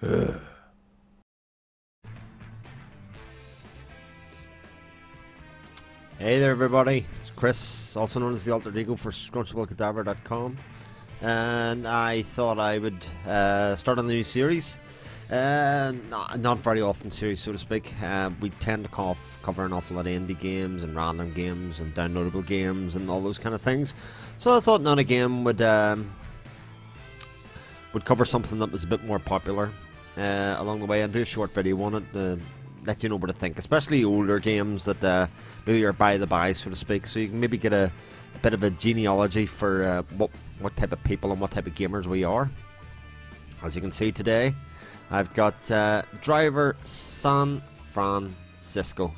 Hey there, everybody. It's Chris, also known as the Alter Ego for ScrunchableCadaver.com. And I thought I would uh, start on the new series. Uh, not, not very often series, so to speak. Uh, we tend to cough, cover an awful lot of indie games and random games and downloadable games and all those kind of things. So I thought none again would um, would cover something that was a bit more popular uh, along the way and do a short video on it to let you know what to think, especially older games that uh, maybe are by the by, so to speak. So you can maybe get a, a bit of a genealogy for uh, what what type of people and what type of gamers we are. As you can see today, I've got uh, Driver San Francisco.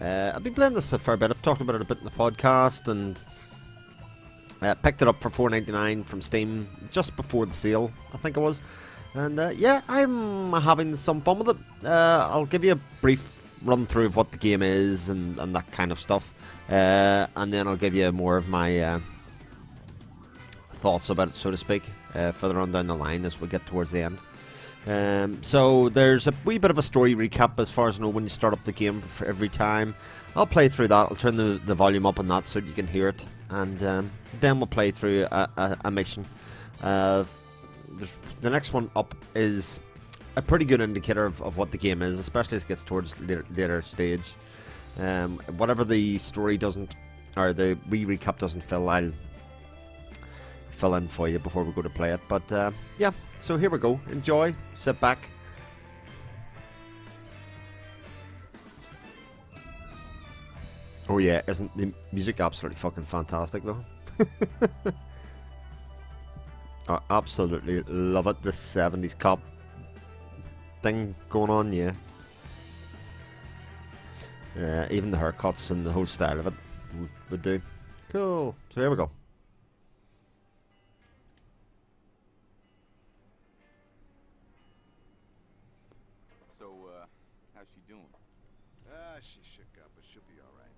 Uh, I've been playing this a fair bit. I've talked about it a bit in the podcast and uh, picked it up for four ninety nine from Steam just before the sale, I think it was. And uh, yeah, I'm having some fun with it. Uh, I'll give you a brief run through of what the game is and, and that kind of stuff, uh, and then I'll give you more of my uh, thoughts about it, so to speak, uh, further on down the line as we get towards the end. Um, so there's a wee bit of a story recap as far as I know when you start up the game for every time. I'll play through that. I'll turn the, the volume up on that so you can hear it, and um, then we'll play through a, a, a mission. Uh, the next one up is a pretty good indicator of, of what the game is, especially as it gets towards later, later stage. Um, whatever the story doesn't, or the re recap doesn't fill, I'll fill in for you before we go to play it. But uh, yeah, so here we go. Enjoy, sit back. Oh yeah, isn't the music absolutely fucking fantastic though? I absolutely love it. This 70s cop thing going on, yeah. Uh, even the haircuts and the whole style of it would, would do. Cool. So here we go. So, uh, how's she doing? Ah, she shook up, but she'll be alright.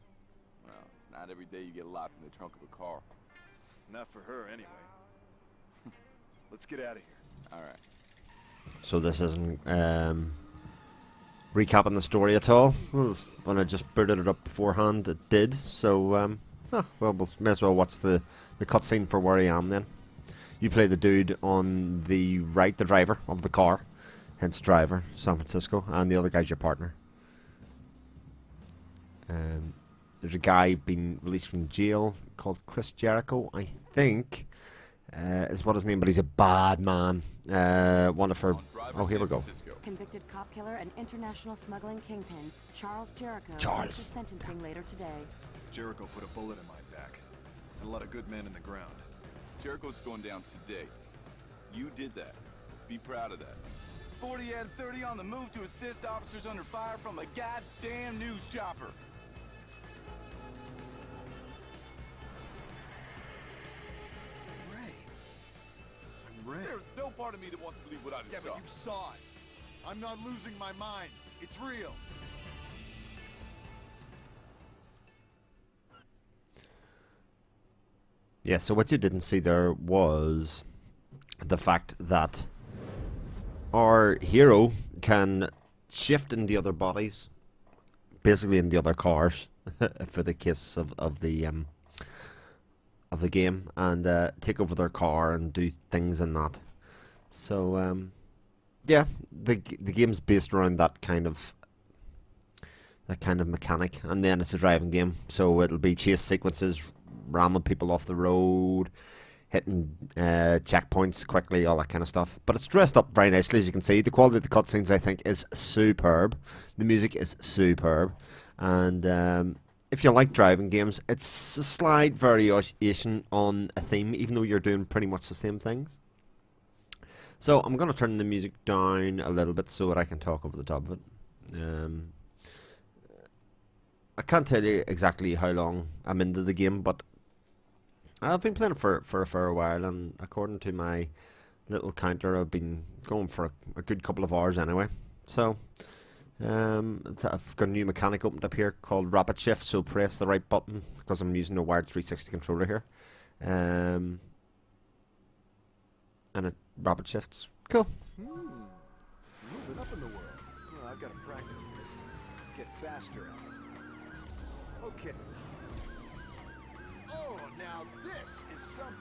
Well, it's not every day you get locked in the trunk of a car. Not for her, anyway. Let's get out of here. All right. So this isn't um, recapping the story at all. Well, when I just booted it up beforehand, it did. So, um, oh, well, we may as well watch the, the cutscene for where I am then. You play the dude on the right, the driver of the car, hence driver, San Francisco, and the other guy's your partner. Um, there's a guy being released from jail called Chris Jericho, I think uh, is what his name, but he's a bad man. Uh, one of her. Oh, here we go. Convicted cop killer and international smuggling kingpin Charles Jericho Charles. faces sentencing later today. Jericho put a bullet in my back. And a lot of good men in the ground. Jericho's going down today. You did that. Be proud of that. 40 and 30 on the move to assist officers under fire from a goddamn news chopper. I'm There's no part of me that wants to believe what I just Yeah, saw. but you saw it. I'm not losing my mind. It's real. Yeah, so what you didn't see there was the fact that our hero can shift into other bodies, basically in the other cars, for the case of, of the um, of the game, and uh, take over their car and do things in that. So um, yeah, the the game's based around that kind of that kind of mechanic, and then it's a driving game, so it'll be chase sequences, ramming people off the road, hitting uh, checkpoints quickly, all that kind of stuff. But it's dressed up very nicely, as you can see. The quality of the cutscenes, I think, is superb. The music is superb, and um, if you like driving games, it's a slight variation on a theme, even though you're doing pretty much the same things. So I'm going to turn the music down a little bit so that I can talk over the top of it. Um, I can't tell you exactly how long I'm into the game, but I've been playing for for for a while, and according to my little counter, I've been going for a, a good couple of hours anyway. So um, I've got a new mechanic opened up here called Rapid Shift. So press the right button because I'm using a wired 360 controller here, um, and it rapid shifts. Cool. i've gotta practice this. Get faster at it. Okay. Oh, now this is something.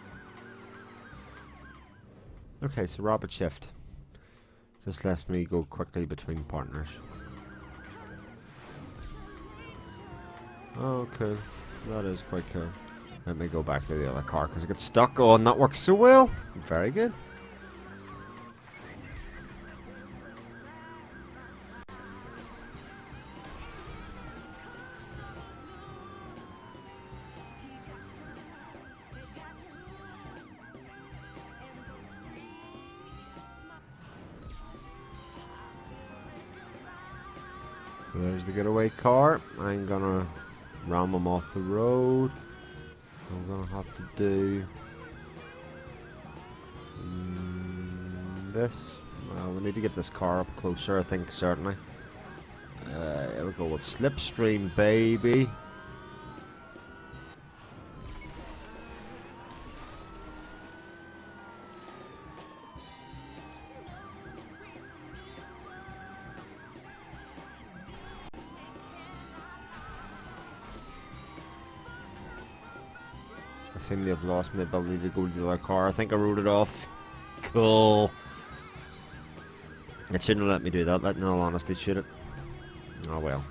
Okay, so rapid shift. Just lets me go quickly between partners. Oh, cool. That is quite cool. Let me go back to the other car because it get stuck. Oh, and that works so well. Very good. There's the getaway car. I'm gonna ram them off the road. I'm gonna have to do mm, this. Well, we need to get this car up closer. I think certainly. Uh, here we go with Slipstream, baby. Seem to have lost my ability to go to the other car. I think I wrote it off. Cool. It shouldn't have let me do that, in all honesty, should it? Oh well.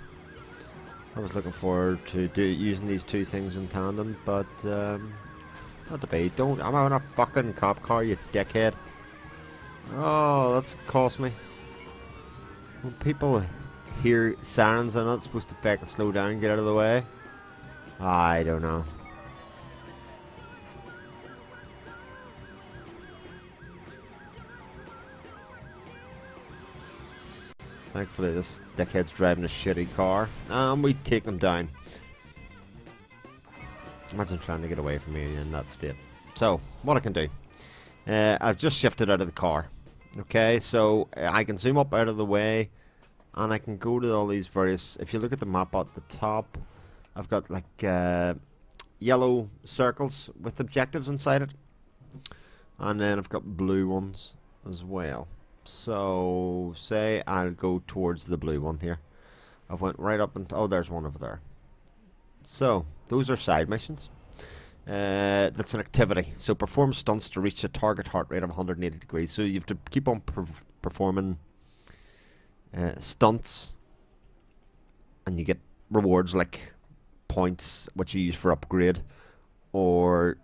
I was looking forward to do using these two things in tandem, but um, not to be. Don't. I'm on a fucking cop car, you dickhead. Oh, that's cost me. When people hear sirens, they're not supposed to fucking slow down and get out of the way. I don't know. Thankfully, this dickhead's driving a shitty car, and we take him down. Imagine trying to get away from me in that state. So, what I can do. Uh, I've just shifted out of the car. Okay, so I can zoom up out of the way, and I can go to all these various... If you look at the map at the top, I've got like uh, yellow circles with objectives inside it. And then I've got blue ones as well. So, say I'll go towards the blue one here. I've went right up and... Oh, there's one over there. So, those are side missions. Uh, that's an activity. So, perform stunts to reach a target heart rate of 180 degrees. So, you have to keep on perf performing uh, stunts. And you get rewards like points, which you use for upgrade. Or,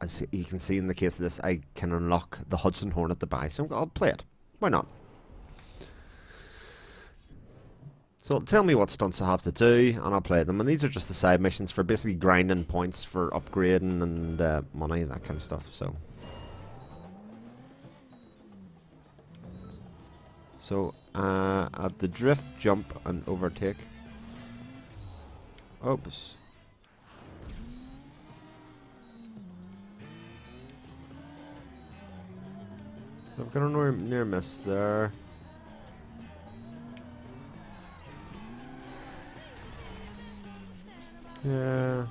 as you can see in the case of this, I can unlock the Hudson Hornet to buy. So, I'll play it. Why not? So tell me what stunts I have to do, and I'll play them. And these are just the side missions for basically grinding points for upgrading and uh, money, that kind of stuff. So, so uh, have the drift, jump, and overtake. Oops. I've got a near, near miss there. Yeah.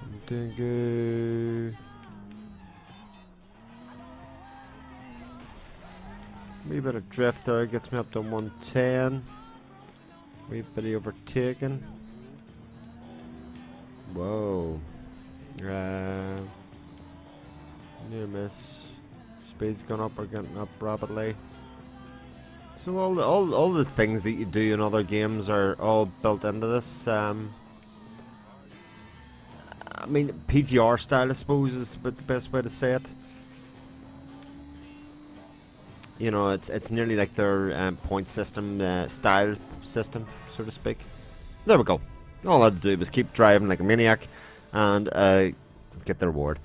I'm doing good. Wee bit of drift there gets me up to 110. Wee bit of overtaking. Whoa. Uh, near miss speed's gone up or getting up rapidly. So all the, all all the things that you do in other games are all built into this. Um, I mean, PGR style, I suppose, is the best way to say it. You know, it's it's nearly like their um, point system, uh, style system, so to speak. There we go. All I had to do was keep driving like a maniac, and uh, get the reward.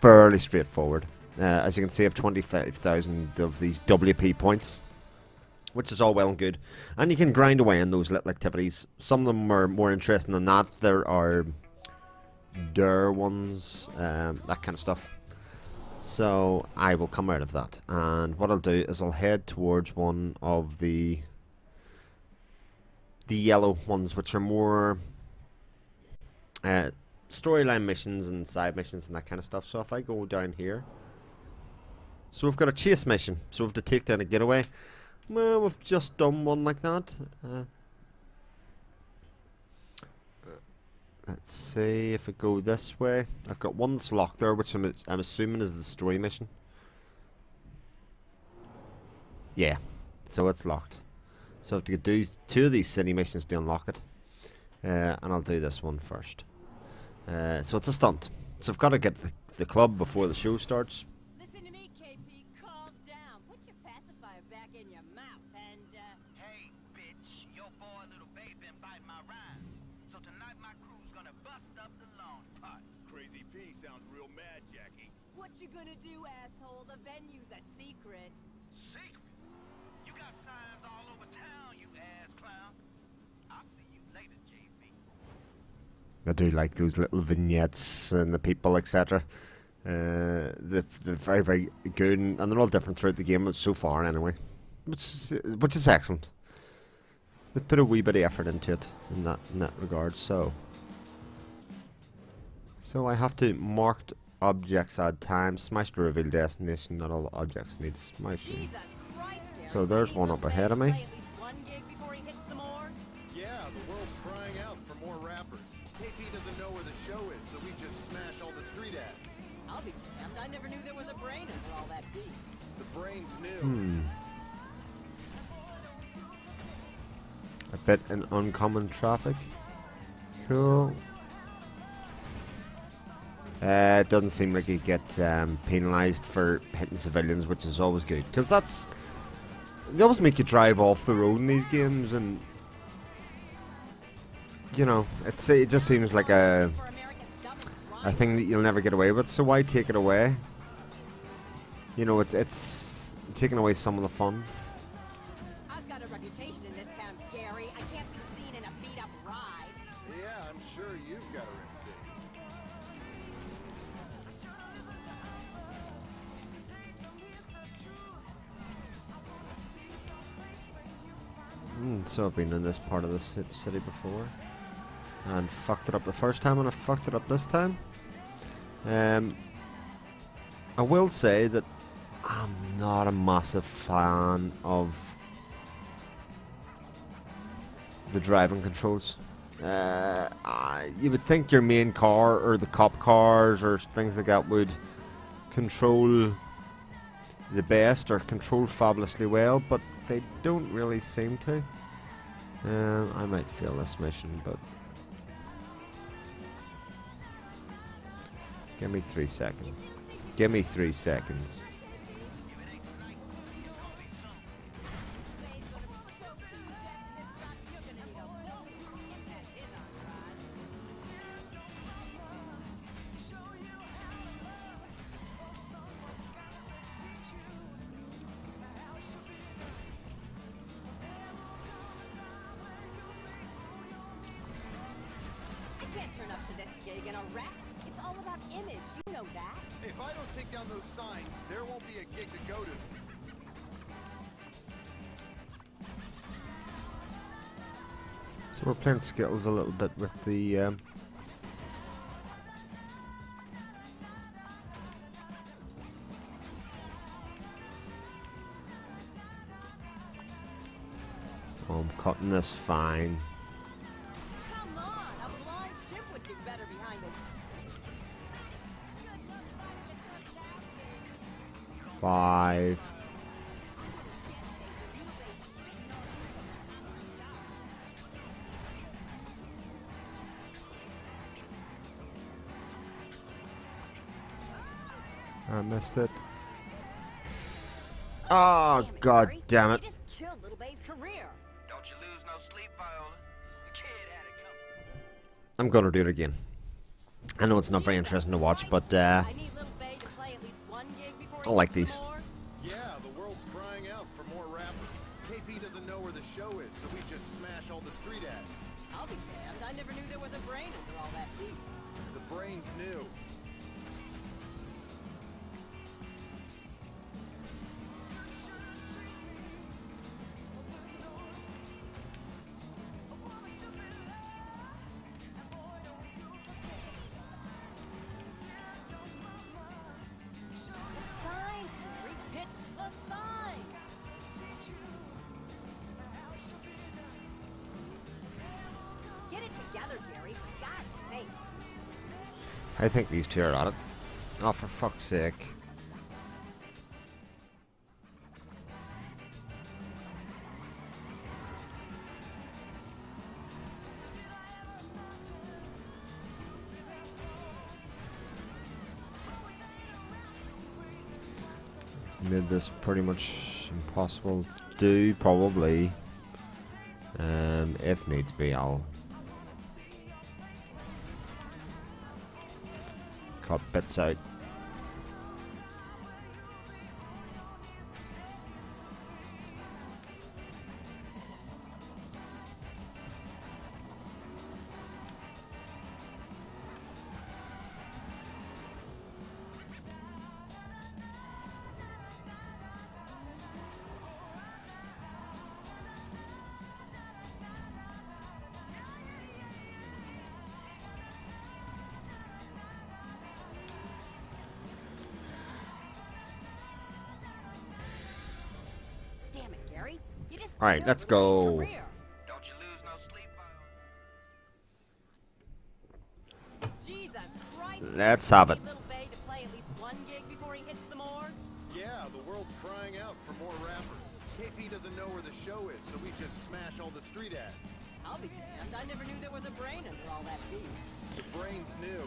Fairly straightforward. Uh, as you can see, I have 25,000 of these WP points, which is all well and good. And you can grind away on those little activities. Some of them are more interesting than that. There are DARE ones, um, that kind of stuff. So I will come out of that. And what I'll do is I'll head towards one of the the yellow ones, which are more uh, storyline missions and side missions and that kind of stuff. So if I go down here, so we've got a chase mission. So we have to take down a getaway. Well, we've just done one like that. Uh, let's see if I go this way. I've got one that's locked there, which I'm, I'm assuming is the story mission. Yeah, so it's locked. So I have to do two of these city missions to unlock it. Uh, and I'll do this one first. Uh, so it's a stunt. So I've got to get the, the club before the show starts. I do like those little vignettes and the people, etc. Uh, they're, they're very, very good, and, and they're all different throughout the game so far, anyway, which is, which is excellent. They put a wee bit of effort into it in that in that regard. So, so I have to marked objects add time, smash the reveal destination. Not all objects need smashing. Jesus Christ, Gary. So there's one up ahead of me. Hmm. A bit an uncommon traffic. Cool. Uh, it doesn't seem like you get um, penalised for hitting civilians, which is always good. Because that's. They always make you drive off the road in these games, and. You know, it's it just seems like a, a thing that you'll never get away with. So why take it away? You know, it's it's taking away some of the fun. I've got a reputation in this town, Gary. I can't be seen in a beat-up ride. Yeah, I'm sure you've got a reputation. Mm, so I've been in this part of the city before, and fucked it up the first time, and I fucked it up this time. Um, I will say that I'm not a massive fan of the driving controls. Uh, I, you would think your main car or the cop cars or things like that would control the best or control fabulously well, but they don't really seem to. Um, I might fail this mission, but give me three seconds. Give me three seconds. Turn up to this gig in a wreck. It's all about image. You know that. If I don't take down those signs, there won't be a gig to go to. So we're playing Skittles a little bit with the. Um, oh, I'm cutting this fine. I missed it. Oh, Damn god Gary. damn it. You just killed Little Bay's career. Don't you lose no sleep, Viola. The kid had it. I'm gonna do it again. I know it's not very interesting to watch, but uh, I need Little Bay to play at least one gig before I he like these. Yeah, the world's crying out for more rappers. KP doesn't know where the show is, so we just smash all the street ads. I'll be damned. I never knew there was a brain under all that beef. The brain's new. I think these two are on it. Oh, for fuck's sake. Made this pretty much impossible to do, probably. Um, if needs be, I'll cut gig before he hits the morgue. Yeah, the world's crying out for more rappers. KP doesn't know where the show is, so we just smash all the street ads. I'll be damned. I never knew there was a brain under all that beef. The brain's new.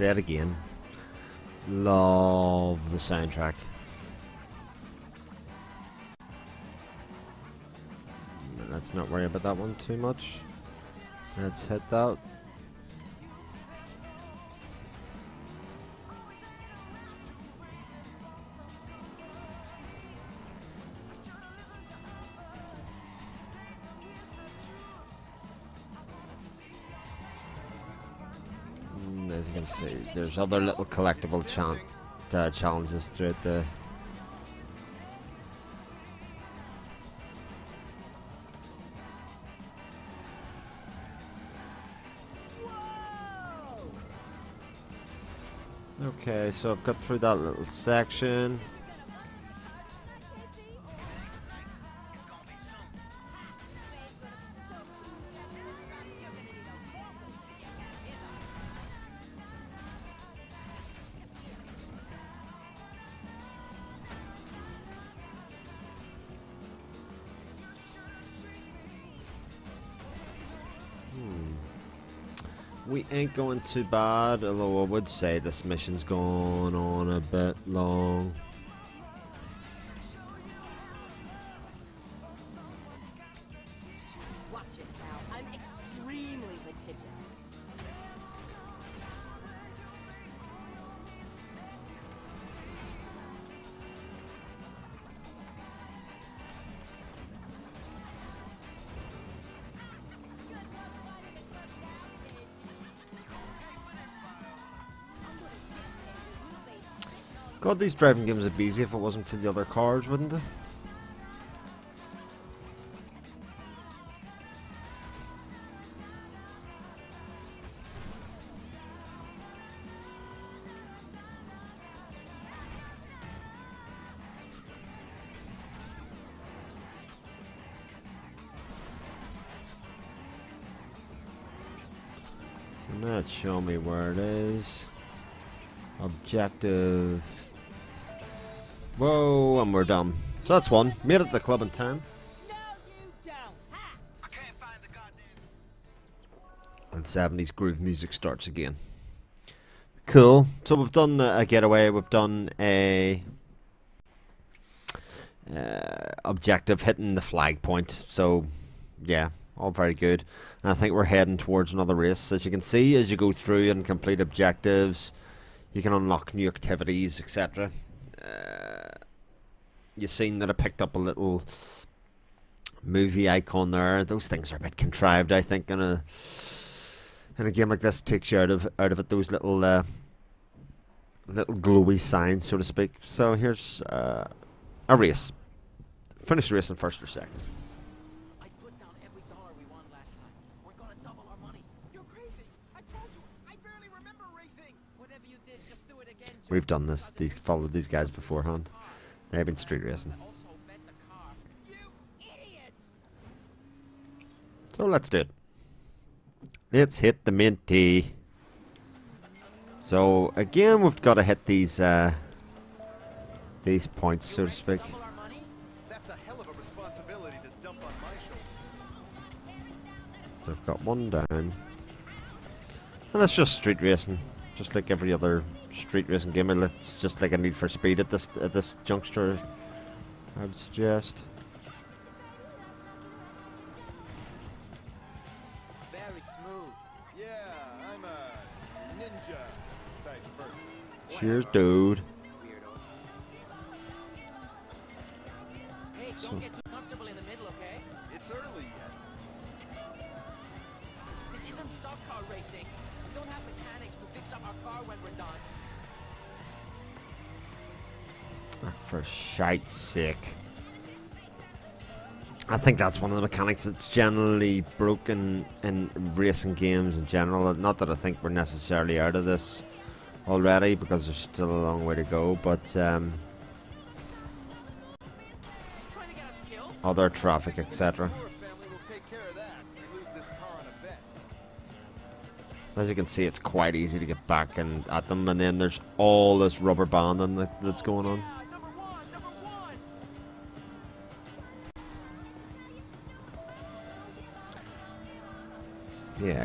It again. Love the soundtrack. Let's not worry about that one too much. Let's hit that. There's other little collectible chan- uh, challenges throughout the. Okay, so I've got through that little section. We ain't going too bad, although I would say this mission's gone on a bit long. These driving games would be easy if it wasn't for the other cars, wouldn't they? So now showing me where it is. Objective. Whoa, and we're done. So that's one. Made it to the club in time. And 70s groove music starts again. Cool. So we've done a getaway. We've done a uh, objective hitting the flag point. So yeah, all very good. And I think we're heading towards another race. As you can see, as you go through and complete objectives, you can unlock new activities, etc. Uh, you've seen that I picked up a little movie icon there. Those things are a bit contrived, I think, in a in a game like this. Takes you out of out of it. Those little uh, little glowy signs, so to speak. So here's uh, a race. Finish racing first or second. I put down every dollar we won last time. We're gonna double our money. You're crazy. I told you. I barely remember racing. Whatever you did, just do it again. Joe. We've done this. These followed these guys beforehand. They've been street racing. So let's do it. Let's hit the minty. So again, we've got to hit these uh, these points, so to speak. So I've got one down, and it's just street racing, just like every other street racing game. It's just like a Need for Speed at this at this juncture. I would suggest. Very smooth. Yeah, I'm a ninja type person. Cheers, dude. For shite's sake. I think that's one of the mechanics that's generally broken in racing games in general. Not that I think we're necessarily out of this already, because there's still a long way to go, but um, other traffic, etc. As you can see, it's quite easy to get back and at them, and then there's all this rubber banding that, that's going on.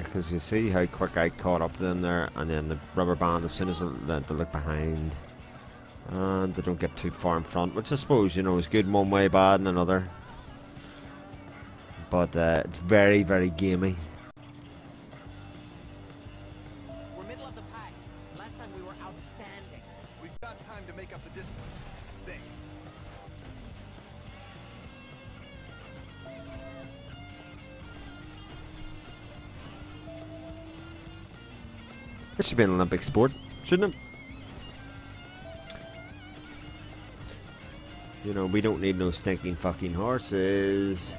Because you see how quick I caught up to them there, and then the rubber band, as soon as they, they look behind, and they don't get too far in front, which I suppose, you know, is good one way, bad in another. But uh, it's very, very gamey. This should be an Olympic sport, shouldn't it? You know, we don't need no stinking fucking horses.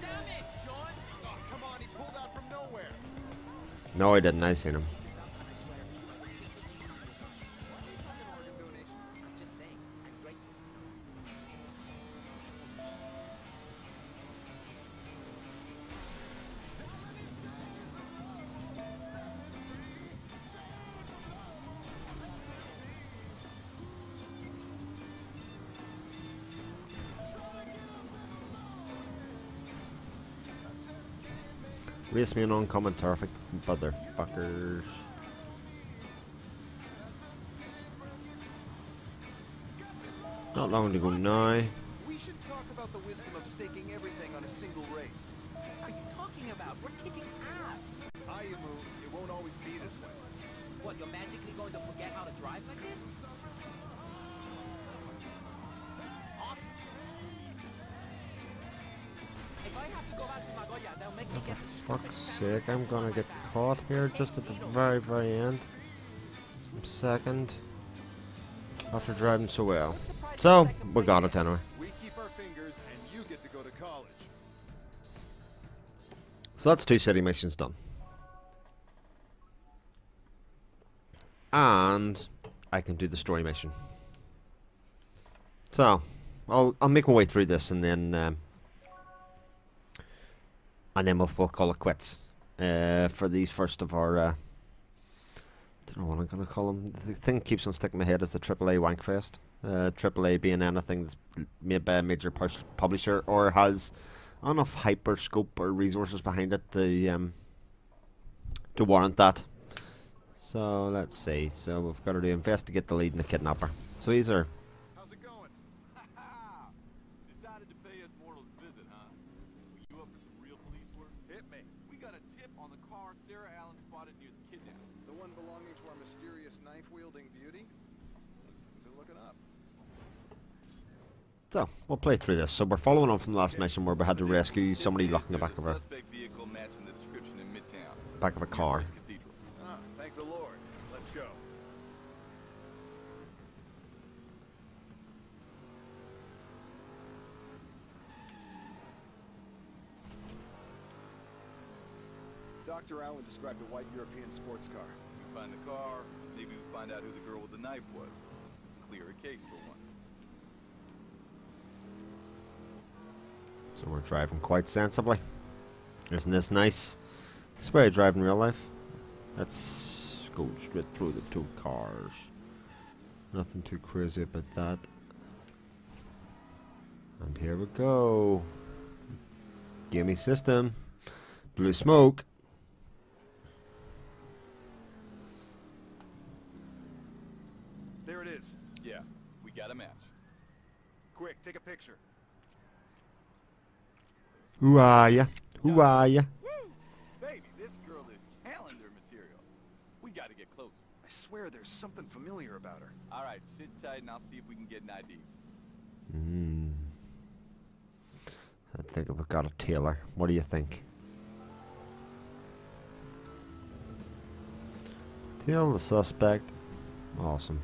Damn it, John! Oh, come on, he pulled out from nowhere. No, I didn't. I seen him. Race me an oncoming traffic, motherfuckers. Not long to go now. We should talk about the wisdom of staking everything on a single race. Are you talking about? We're kicking ass. Ayumu, it won't always be this way. What, you're magically going to forget how to drive like this? Awesome. If I have to go back to Nagoya, they'll make me get the Fuck's sake, I'm gonna get caught here just at the very, very end. Second. After driving so well. So, we got it anyway. We keep our fingers, and you get to go to college. So that's two city missions done. And I can do the story mission. So, I'll I'll make my way through this and then um, and then we'll, we'll call it quits uh, for these first of our. Uh, don't know what I'm gonna call them. The thing keeps on sticking in my head is the AAA Wankfest. Uh, AAA being anything that's made by a major pus- publisher or has enough hyper scope or resources behind it to um, to warrant that. So let's see. So we've got to do investigate the lead and the kidnapper. So these are How's it going? Decided to pay us mortals a visit, huh? You up for some real police work? Hit me. We got a tip on the car Sarah Allen spotted near the kidnap. The one belonging to our mysterious knife-wielding beauty? Things are looking up. So, we'll play through this. So, we're following on from the last mission where we had to rescue somebody locked in the back of a Suspect vehicle matching the description in Midtown. back of a car. Ah, thank the Lord. Let's go. Dr. Allen described a white European sports car. We find the car, maybe we find out who the girl with the knife was. Clear a case for once. So, we're driving quite sensibly. Isn't this nice? This is where I drive in real life. Let's go straight through the two cars. Nothing too crazy about that. And here we go. Gimme system. Blue smoke. There it is. Yeah, we got a match. Quick, take a picture. Who are ya? Who are ya? Woo! Baby, this girl is calendar material. We gotta get closer. I swear there's something familiar about her. All right, sit tight and I'll see if we can get an ID. Hmm. I think we've got a Taylor. What do you think? Tail the suspect. Awesome.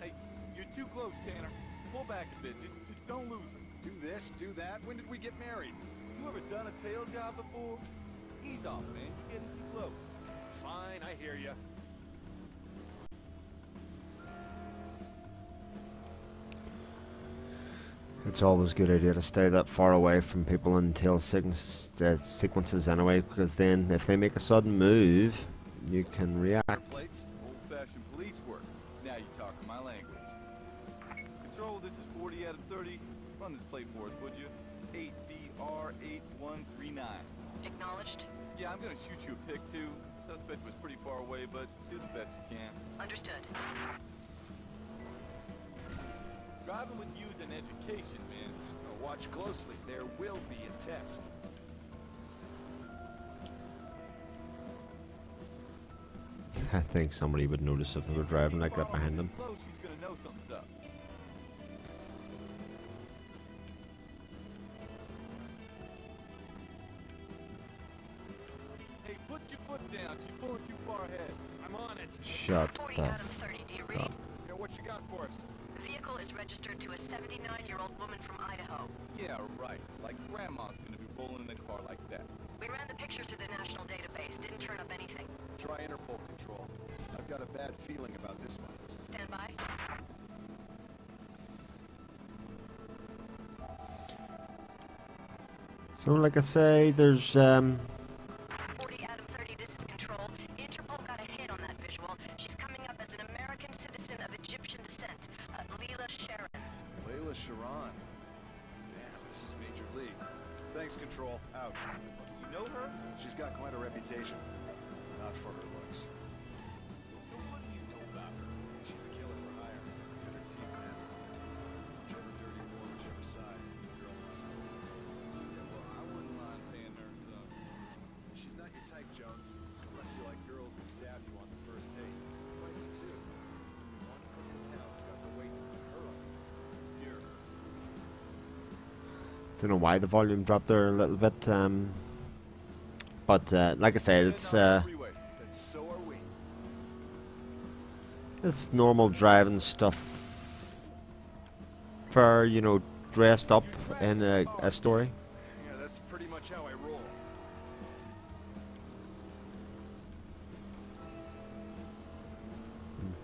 Hey, you're too close, Tanner. Pull back a bit. Just, just don't lose her. Do this, do that. When did we get married? You ever done a tail job before? Ease off, man. You're getting too close. Fine, I hear you. It's always a good idea to stay that far away from people in tail sequence, uh, sequences anyway, because then if they make a sudden move, you can react. Run this plate for us, would you? 8BR8139. Acknowledged. Yeah, I'm gonna shoot you a pic too. Suspect was pretty far away, but do the best you can. Understood. Driving with you is an education, man. Now watch closely. There will be a test. I think somebody would notice if they were driving like that behind them. Close, it. Shut 40 the out of 30. Do you read? up. Yeah, what you got for us? The vehicle is registered to a 79-year-old woman from Idaho. Yeah, right. Like grandma's gonna be rolling in a car like that. We ran the pictures through the national database. Didn't turn up anything. Try Interpol control. I've got a bad feeling about this one. Stand by. So, like I say, there's um, why the volume dropped there a little bit. Um, but uh, like I said, it's uh, it's normal driving stuff for you know dressed up in a, a story.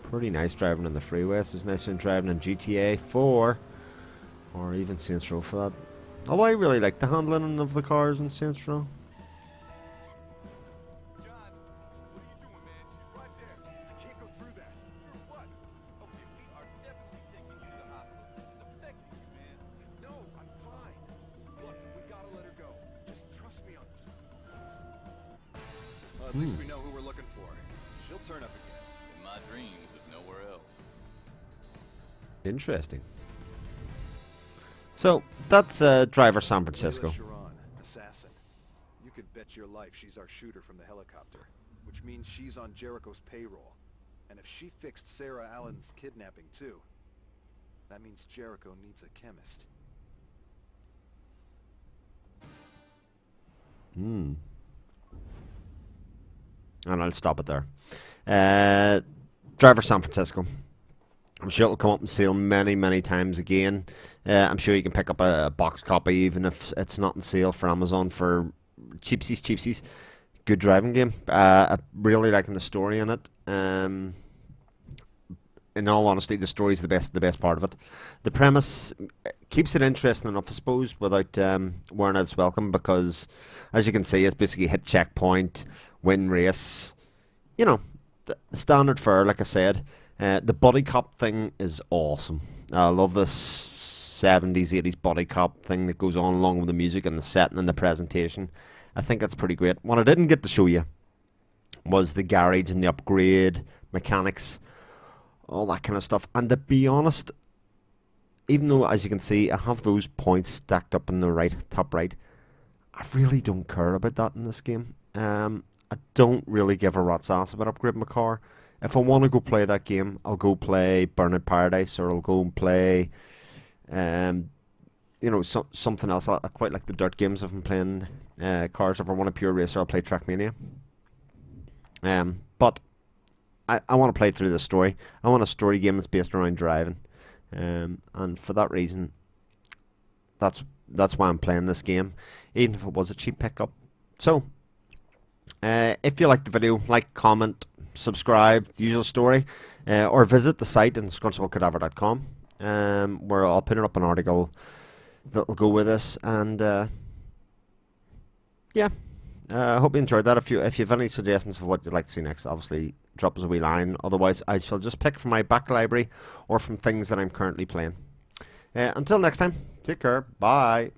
Pretty nice driving on the freeways. It's nicer than driving in GTA 4 or even Saints Row for that. Although I really like the handling of the cars in Saints Row. John, what are you doing, man? She's right there. I can't go through that. For what? Okay, we are definitely taking you to the hospital. This is affecting you, man. No, I'm fine. Look, we gotta let her go. Just trust me on this one. Well, at least hmm. we know who we're looking for. She'll turn up again. In my dreams, if nowhere else. Interesting. So that's uh, Driver San Francisco. Sharon, assassin. You could bet your life she's our shooter from the helicopter, which means she's on Jericho's payroll. And if she fixed Sarah Allen's kidnapping too, That means Jericho needs a chemist. Hmm. And I'll stop it there. Uh, Driver San Francisco. I'm sure it'll come up in sale many, many times again. Uh, I'm sure you can pick up a, a box copy even if it's not in sale for Amazon for cheapsies, cheapsies. Good driving game. Uh, I'm really liking the story in it. Um, in all honesty, the story's the best, the best part of it. The premise keeps it interesting enough, I suppose, without um, wearing its welcome because, as you can see, it's basically hit checkpoint, win race. You know, standard fare, like I said. Uh, the buddy cop thing is awesome. I love this 70s, 80s buddy cop thing that goes on along with the music and the setting and the presentation. I think that's pretty great. What I didn't get to show you was the garage and the upgrade, mechanics, all that kind of stuff. And to be honest, even though, as you can see, I have those points stacked up in the right, top right, I really don't care about that in this game. Um, I don't really give a rat's ass about upgrading my car. If I want to go play that game, I'll go play Burnout Paradise or I'll go and play, um, you know, so, something else. I, I quite like the dirt games if I'm playing uh, cars. If I want a pure racer, I'll play Trackmania. Um, but I, I want to play through the story. I want a story game that's based around driving, um, and for that reason, that's that's why I'm playing this game, even if it was a cheap pickup. So, uh, if you like the video, like, comment, subscribe, usual story, uh, or visit the site in scrunchablecadaver.com, um, where I'll put up an article that'll go with this, and uh, yeah. Uh, I hope you enjoyed that. If you if you have any suggestions for what you'd like to see next, obviously drop us a wee line. Otherwise, I shall just pick from my back library or from things that I'm currently playing. Uh, until next time, take care. Bye.